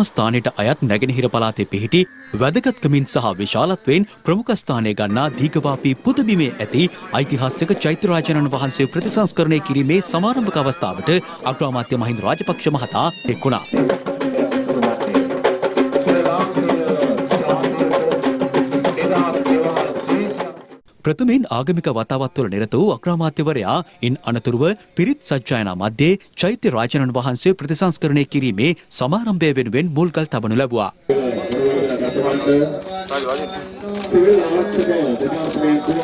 ආත්මස්ථානයට අයත් නැගෙනහිර පළාතේ පිහිටි වැදගත්කමින් සහ විශාලත්වයෙන් ප්‍රමුඛස්ථානය ගන්නා දීගවාපී පුදබිමේ ඇති ඓතිහාසික චෛත්‍යරාජනන් වහන්සේ ප්‍රතිසංස්කරණය කිරීමේ සමාරම්භක අවස්ථාවට අග්‍රාමාත්‍ය මහින්ද රාජපක්ෂ මහතා එක්වුණා. ප්‍රථමයෙන් ආගමික වතාවත්වල නිරත වූ අග්‍රාමාත්‍යවරයා ඉන් අනතුරුව පිරිත් සජ්ජායනා මධ්‍යේ චෛත්‍ය රාජනන් වහන්සේ ප්‍රතිසංස්කරණය කිරීමේ සමාරම්භය වෙනුවෙන් මුල්ගල් තබනු ලැබුවා. සිවිල් ආරක්ෂක දෙපාර්තමේන්තුව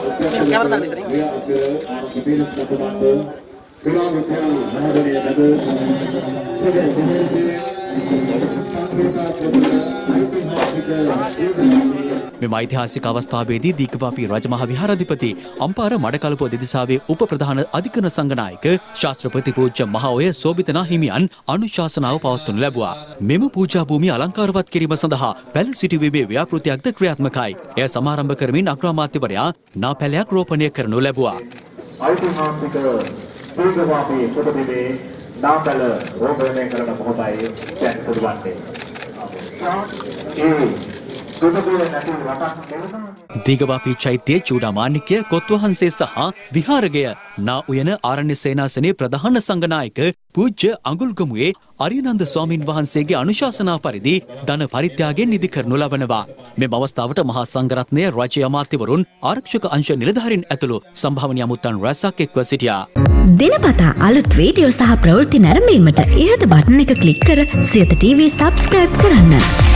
මෙම ඓතිහාසික අවස්ථාවේදී දීකවාපී රජමහ විහාරාධිපති අම්පාර මඩකලපුව දෙදිසාවේ උප ප්‍රධාන අධිකරණ සංඝනායක ශාස්ත්‍රපති පූජ්‍ය මහෝය සෝබිතනා හිමියන් අනුශාසනාව පවත්වනු ලැබුවා. මෙම පූජා භූමිය අලංකාරවත් කිරීම සඳහා පැල් සිටුවීමේ ව්‍යාපෘතියක්ද ක්‍රියාත්මකයි. එය සමාරම්භ කරමින් අග්‍රාමාත්‍යවරයා නාපැලයක් රෝපණය කරනු ලැබුවා. ඓතිහාසික දීකවාපී පුදබිමේ නාපැල රෝපණය කරන මොහොතයි දැන් පුදුවන්නේ. දීගවාපී චෛත්‍යයේ චූඩාමාන්‍යකය කොත්වහන්සේ සහ විහාරගය නා උයන ආරණ්‍ය සේනාසනයේ ප්‍රධාන සංඝනායක පූජ්‍ය අඟුල්ගමුවේ අරියනන්ද ස්වාමින් වහන්සේගේ අනුශාසනා පරිදි ධන පරිත්‍යාගයෙන් නිදි කරනු ලබනවා. මෙම අවස්ථාවට මහා සංඝරත්නය රජය අමාත්‍යවරුන් ආරක්ෂක අංශ නිලධාරීන් ඇතුළු සම්භාවනීය අමුත්තන් රැසක් එක්ව සිටියා. දිනපතා අලුත් වීඩියෝ සහ ප්‍රවෘත්ති නැරඹීමට ඉහත බටන එක ක්ලික් කර සියත TV සබස්ක්‍රයිබ් කරන්න.